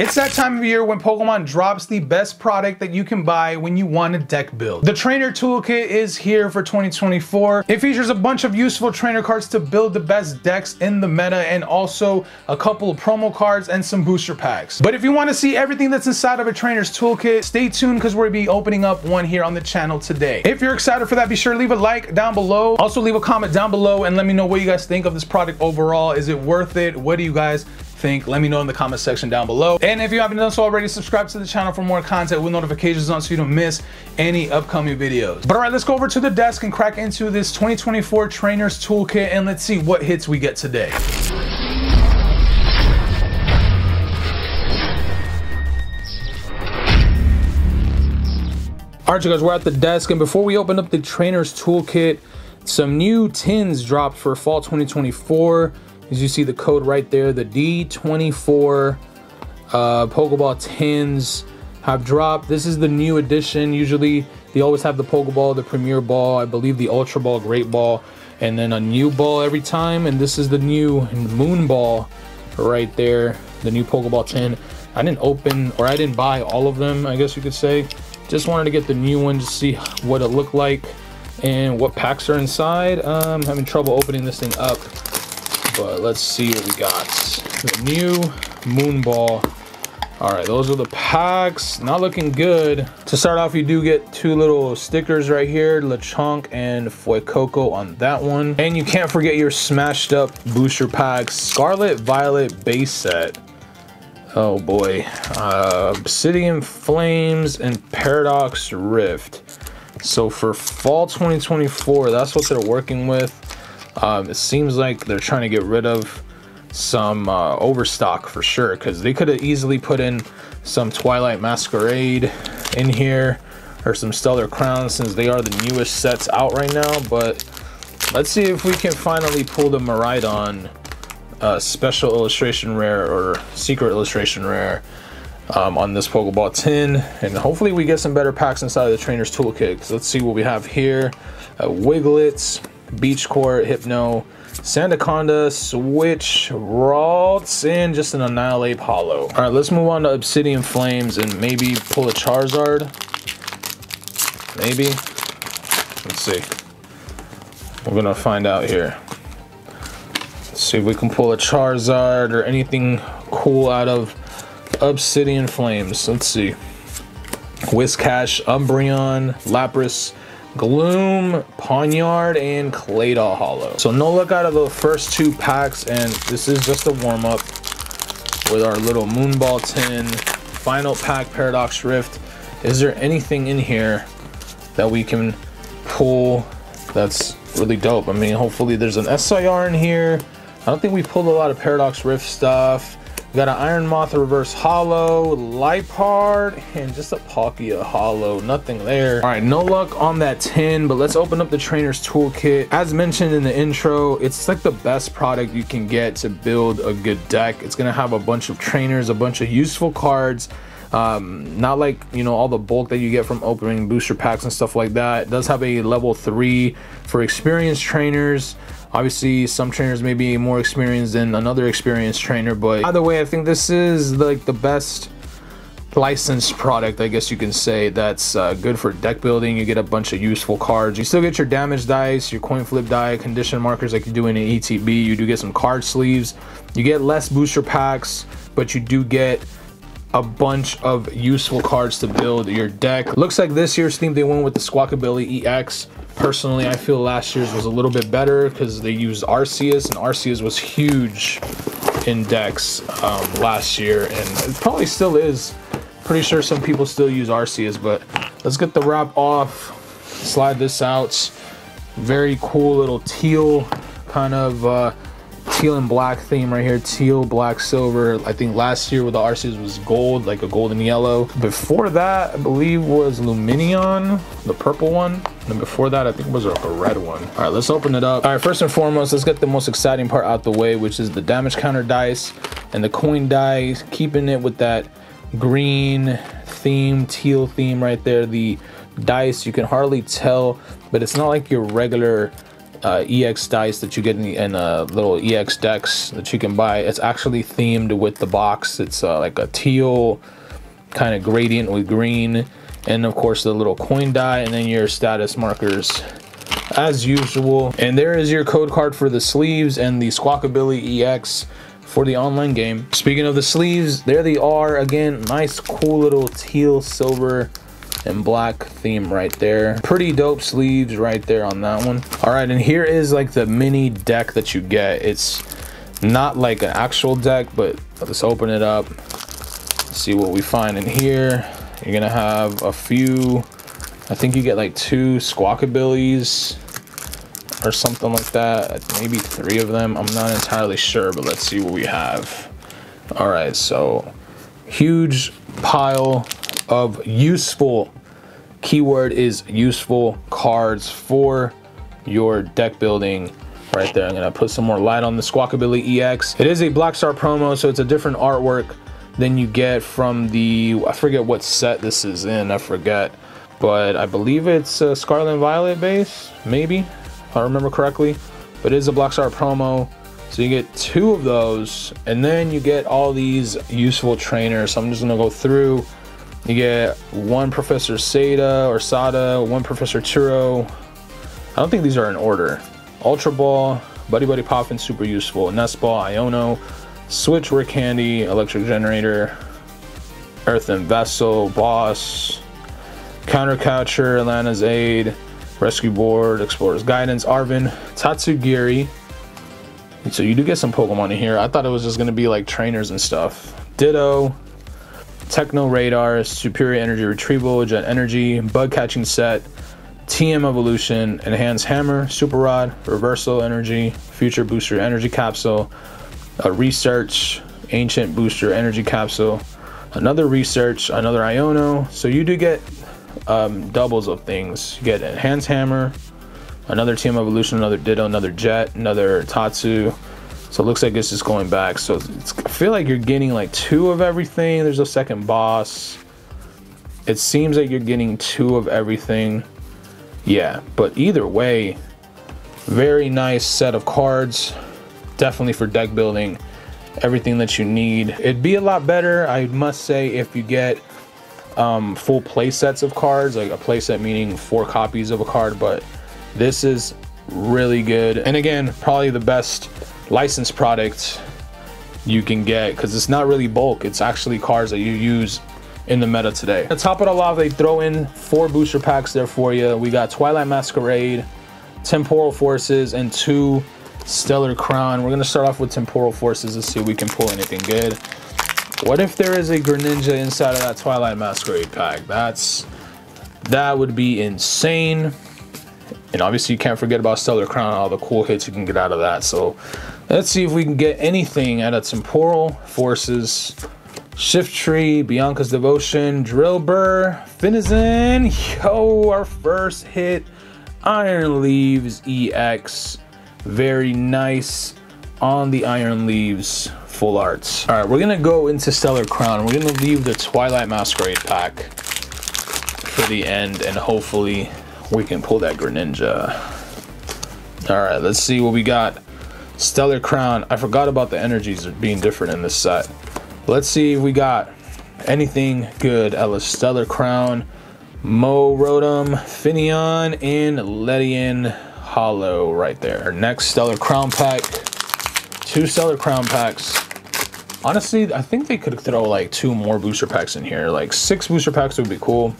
It's that time of year when Pokemon drops the best product that you can buy when you want a deck build. The Trainer Toolkit is here for 2024. It features a bunch of useful trainer cards to build the best decks in the meta and also a couple of promo cards and some booster packs. But if you want to see everything that's inside of a Trainer's Toolkit, stay tuned because we'll be opening up one here on the channel today. If you're excited for that, be sure to leave a like down below. Also leave a comment down below and let me know what you guys think of this product overall. Is it worth it? What do you guys think let me know in the comment section down below. And if you haven't done so already subscribe to the channel for more content with notifications on so you don't miss any upcoming videos. But all right let's go over to the desk and crack into this 2024 trainers toolkit and let's see what hits we get today. All right, you guys, we're at the desk, and before we open up the trainer's toolkit, some new tins dropped for fall 2024. As you see the code right there, the D24 uh, Pokeball tins have dropped. This is the new edition. Usually they always have the Pokeball, the Premier Ball, I believe the Ultra Ball, Great Ball, and then a new ball every time. And this is the new Moon Ball right there, the new Pokeball tin. I didn't open, or I didn't buy all of them, I guess you could say. Just wanted to get the new one to see what it looked like and what packs are inside. I'm having trouble opening this thing up but let's see what we got. The new Moonball. All right, those are the packs. Not looking good. To start off, you do get two little stickers right here, Lechonk and Fuecoco on that one. And you can't forget your smashed up booster packs, Scarlet Violet base set. Oh boy. Uh, Obsidian Flames and Paradox Rift. So for fall 2024, that's what they're working with. Um, it seems like they're trying to get rid of some uh, overstock for sure because they could have easily put in some Twilight Masquerade in here or some Stellar Crown since they are the newest sets out right now. But let's see if we can finally pull the Miraidon uh, special illustration rare or secret illustration rare um, on this Pokeball tin. And hopefully we get some better packs inside of the trainer's toolkit. let's see what we have here. Uh, Wigletts, Beach Court, Hypno, Sandaconda, Switch, Ralts, and just an Annihilape Hollow. All right, let's move on to Obsidian Flames and maybe pull a Charizard. Maybe. Let's see. We're gonna find out here. Let's see if we can pull a Charizard or anything cool out of Obsidian Flames. Let's see. Whiscash, Umbreon, Lapras, Gloom, Pawniard, and Claydol Hollow. So no luck out of the first two packs, and this is just a warm-up with our little Moonball tin. Final pack, Paradox Rift. Is there anything in here that we can pull that's really dope? I mean, hopefully there's an SIR in here. I don't think we pulled a lot of Paradox Rift stuff. We got an Iron Moth Reverse Hollow, Liepard, and just a Palkia Hollow. Nothing there. All right, no luck on that 10, but let's open up the Trainer's Toolkit. As mentioned in the intro, it's like the best product you can get to build a good deck. It's gonna have a bunch of trainers, a bunch of useful cards, um, not like you know all the bulk that you get from opening booster packs and stuff like that. It does have a level three for experienced trainers. Obviously some trainers may be more experienced than another experienced trainer but either way i think this is like the best licensed product i guess you can say that's uh, good for deck building. You get a bunch of useful cards. You still get your damage dice your coin flip die condition markers like you do in an etb you do get some card sleeves. You get less booster packs but you do get a bunch of useful cards to build your deck. Looks like this year's theme they went with the Squawkabilly EX. Personally, I feel last year's was a little bit better because they used Arceus and Arceus was huge in decks um, last year and it probably still is. Pretty sure some people still use Arceus, but let's get the wrap off, slide this out. Very cool little teal kind of uh, teal and black theme right here teal black silver. I think last year with the arceus was gold like a golden yellow. Before that i believe was Lumineon the purple one. And before that i think it was like a red one. All right let's open it up. All right first and foremost let's get the most exciting part out the way which is the damage counter dice and the coin dice keeping it with that green theme teal theme right there. The dice you can hardly tell but it's not like your regular uh, EX dice that you get in, in uh, little EX decks that you can buy. It's actually themed with the box. It's uh, like a teal kind of gradient with green. And of course the little coin die and then your status markers as usual. And there is your code card for the sleeves and the Squawkabilly EX for the online game. Speaking of the sleeves, there they are. Again, nice cool little teal, silver, and black theme right there. Pretty dope sleeves right there on that one. All right, and here is like the mini deck that you get. It's not like an actual deck, but let's open it up. see what we find in here. You're gonna have a few, I think you get like two Squawkabillys or something like that. Maybe three of them. I'm not entirely sure, but let's see what we have. All right, so huge pile of useful, keyword is useful cards for your deck building right there. I'm gonna put some more light on the Squawkabilly EX. It is a Black Star promo, so it's a different artwork than you get from the, I forget what set this is in, I forget. But I believe it's a Scarlet Violet base, maybe, if I remember correctly. But it is a Black Star promo. So you get two of those, and then you get all these useful trainers. So I'm just gonna go through you get one Professor Sada or Sada, one Professor Turo. I don't think these are in order. Ultra Ball, Buddy Buddy Poffin, super useful. Nest Ball, Iono, Switch, Rick Candy, Electric Generator, Earthen Vessel, Boss, Counter Catcher, Atlanta's Aid, Rescue Board, Explorer's Guidance, Arven, Tatsugiri. So you do get some Pokemon in here. I thought it was just going to be like trainers and stuff. Ditto, Techno Radar, Superior Energy Retrieval, Jet Energy, Bug Catching Set, TM Evolution, Enhanced Hammer, Super Rod, Reversal Energy, Future Booster Energy Capsule, a Research, Ancient Booster Energy Capsule, another Research, another Iono. So you do get um, doubles of things. You get Enhanced Hammer, another TM Evolution, another Ditto, another Jet, another Tatsu, so it looks like it's just going back. So I feel like you're getting like two of everything. There's a second boss. It seems like you're getting two of everything. Yeah, but either way, very nice set of cards. Definitely for deck building. Everything that you need. It'd be a lot better, I must say, if you get um, full play sets of cards, like a play set meaning four copies of a card, but this is really good. And again, probably the best licensed product you can get because it's not really bulk. It's actually cards that you use in the meta today. To top it all off they throw in four booster packs there for you. We got twilight masquerade temporal forces and two stellar crown. We're to start off with temporal forces to see if we can pull anything good. What if there is a greninja inside of that twilight masquerade pack? That's that would be insane. And obviously you can't forget about stellar crown all the cool hits you can get out of that. So Let's see if we can get anything out of Temporal Forces. Shiftry, Bianca's Devotion, Drillbur, Finizen. Yo, our first hit. Iron Leaves EX. Very nice on the Iron Leaves full arts. All right, we're gonna go into Stellar Crown. We're gonna leave the Twilight Masquerade pack for the end and hopefully we can pull that Greninja. All right, let's see what we got. Stellar Crown. I forgot about the energies being different in this set. Let's see if we got anything good. Ella Stellar Crown, Mow Rotom, Finneon, and Ledian Hollow right there. Our next Stellar Crown pack. Two Stellar Crown packs. Honestly, I think they could throw like two more booster packs in here. Like six booster packs would be cool.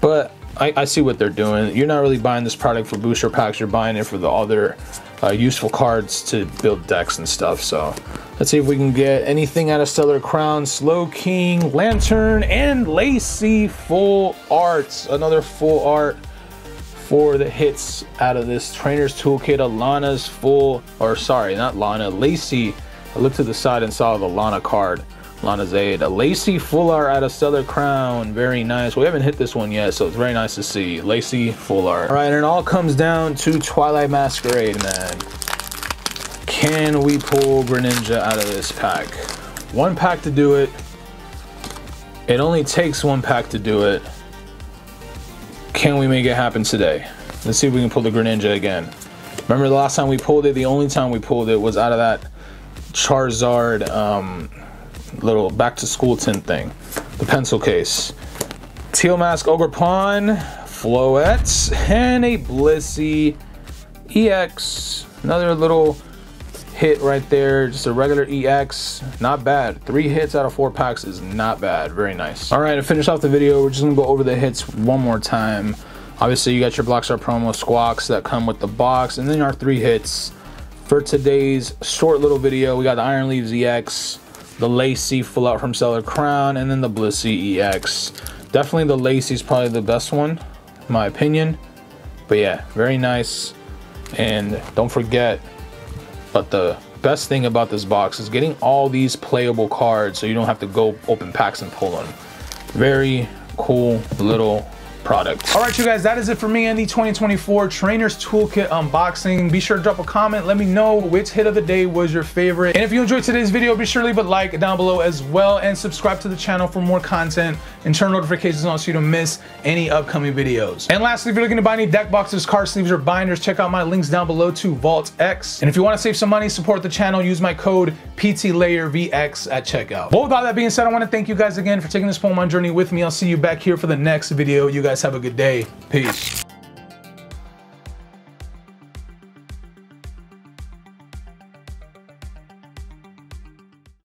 But I, I see what they're doing. You're not really buying this product for booster packs. You're buying it for the other uh, useful cards to build decks and stuff. So let's see if we can get anything out of Stellar Crown, Slowking, Lanturn, and Lacey full arts. Another full art for the hits out of this Trainer's Toolkit. Alana's full, or sorry, not Lana, Lacey. I looked to the side and saw the Lana card. Lana's Aid. A Lacey Full Art out of Stellar Crown. Very nice. We haven't hit this one yet, so it's very nice to see. Lacey Full Art. All right, and it all comes down to Twilight Masquerade, man. Can we pull Greninja out of this pack? One pack to do it. It only takes one pack to do it. Can we make it happen today? Let's see if we can pull the Greninja again. Remember the last time we pulled it, the only time we pulled it was out of that Charizard um, little back to school tin thing. The pencil case. Teal Mask Ogerpon, Floettes, and a Blissey EX. Another little hit right there. Just a regular EX. Not bad. Three hits out of four packs is not bad. Very nice. All right, to finish off the video, we're just gonna go over the hits one more time. Obviously, you got your Black Star promo squawks that come with the box, and then our three hits for today's short little video. We got the Iron Leaves EX, the Lacey Full Art from Stellar Crown, and then the Blissey EX. Definitely the Lacey is probably the best one, in my opinion. But yeah, very nice. And don't forget, but the best thing about this box is getting all these playable cards so you don't have to go open packs and pull them. Very cool little product. All right, you guys, that is it for me and the 2024 Trainers Toolkit unboxing. Be sure to drop a comment. Let me know which hit of the day was your favorite. And if you enjoyed today's video, be sure to leave a like down below as well and subscribe to the channel for more content and turn notifications on so you don't miss any upcoming videos. And lastly, if you're looking to buy any deck boxes, card sleeves, or binders, check out my links down below to VaultX. And if you want to save some money, support the channel, use my code PTLAIRVX at checkout. But with all that being said, I want to thank you guys again for taking this Pokemon journey with me. I'll see you back here for the next video. You guys have a good day. Peace.